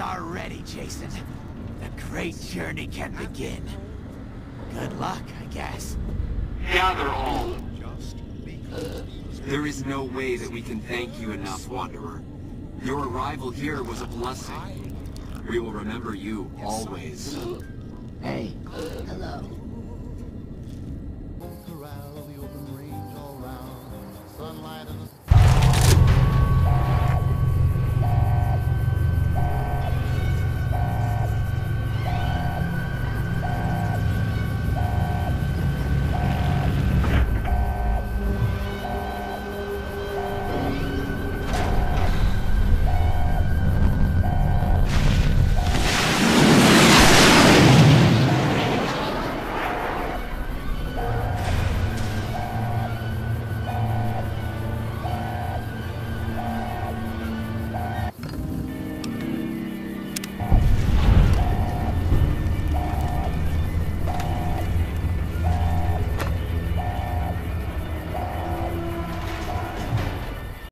are ready, Jason. The great journey can begin. Good luck, I guess. Gather all. There is no way that we can thank you enough, Wanderer. Your arrival here was a blessing. We will remember you always. Hey, hello. Corral, the open range all round. Sunlight and the